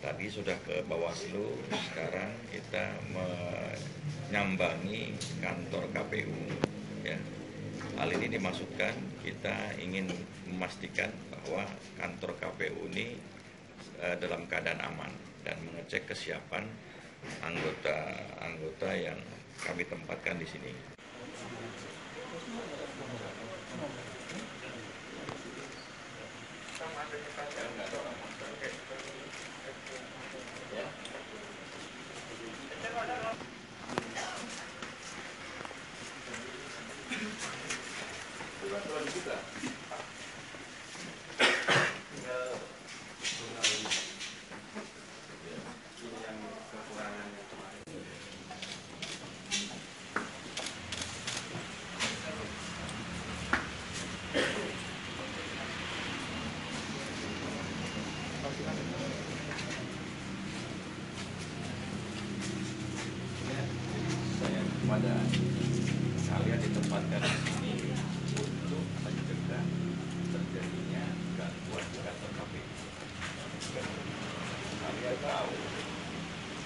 Tadi sudah ke Bawaslu, sekarang kita menyambangi kantor KPU. Ya. Hal ini dimaksudkan kita ingin memastikan bahwa kantor KPU ini eh, dalam keadaan aman dan mengecek kesiapan anggota-anggota yang kami tempatkan di sini.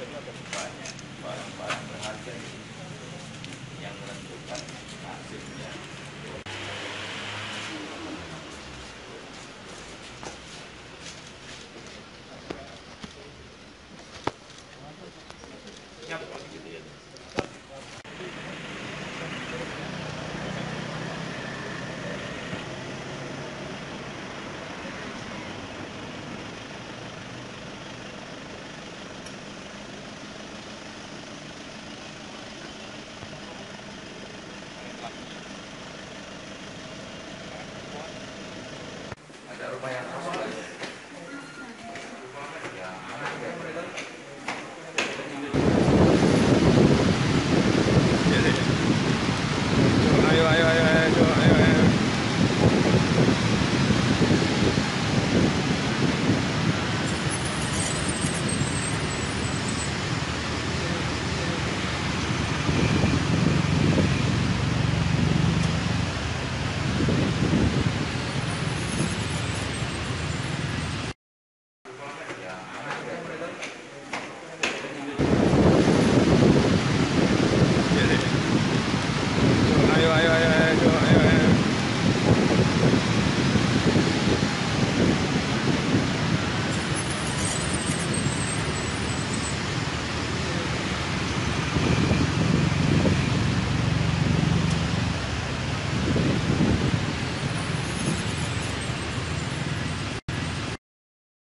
banyak barang-barang berharga